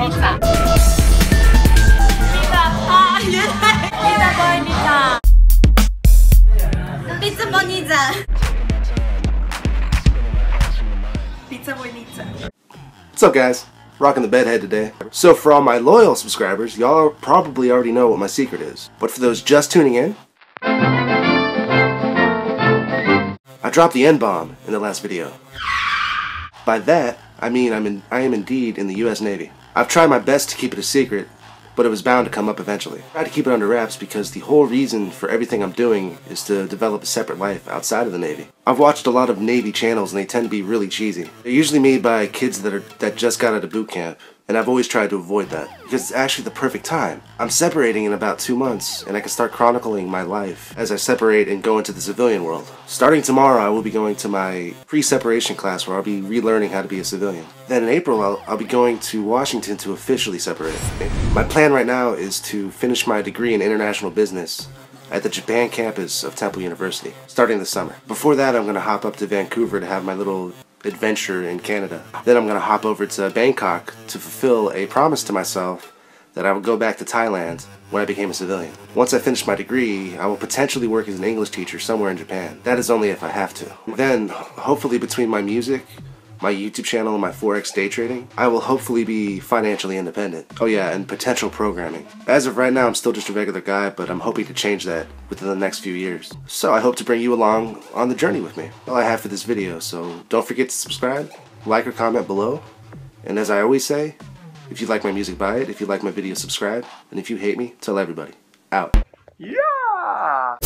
rosa. Pizza bonita. Pizza bonita. Pizza. What's up, guys? Rocking the bedhead today. So for all my loyal subscribers, y'all probably already know what my secret is. But for those just tuning in, I dropped the N-bomb in the last video. By that, I mean I'm in, I am indeed in the US Navy. I've tried my best to keep it a secret, but it was bound to come up eventually. I tried to keep it under wraps because the whole reason for everything I'm doing is to develop a separate life outside of the Navy. I've watched a lot of Navy channels and they tend to be really cheesy. They're usually made by kids that are that just got out of boot camp and I've always tried to avoid that because it's actually the perfect time. I'm separating in about two months and I can start chronicling my life as I separate and go into the civilian world. Starting tomorrow, I will be going to my pre-separation class where I'll be relearning how to be a civilian. Then in April, I'll, I'll be going to Washington to officially separate. My plan right now is to finish my degree in international business at the Japan campus of Temple University, starting this summer. Before that, I'm going to hop up to Vancouver to have my little adventure in Canada. Then I'm going to hop over to Bangkok to fulfill a promise to myself that I would go back to Thailand when I became a civilian. Once I finish my degree, I will potentially work as an English teacher somewhere in Japan. That is only if I have to. Then, hopefully between my music, my YouTube channel and my Forex day trading, I will hopefully be financially independent. Oh yeah, and potential programming. As of right now, I'm still just a regular guy, but I'm hoping to change that within the next few years. So I hope to bring you along on the journey with me. All I have for this video, so don't forget to subscribe, like or comment below, and as I always say, if you like my music, buy it. If you like my video, subscribe. And if you hate me, tell everybody. Out. Yeah!